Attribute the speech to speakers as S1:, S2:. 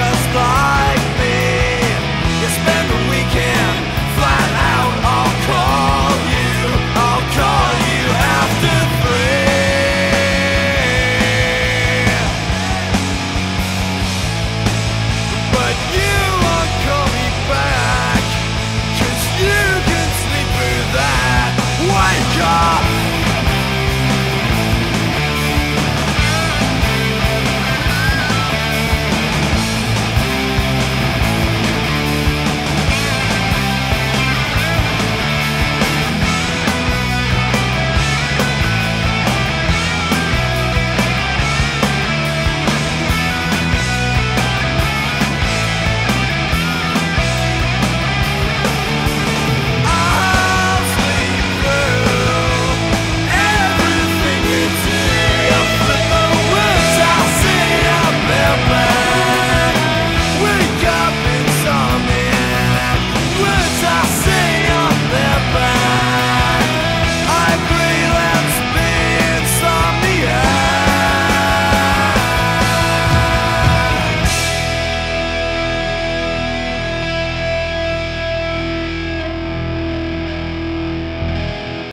S1: just like.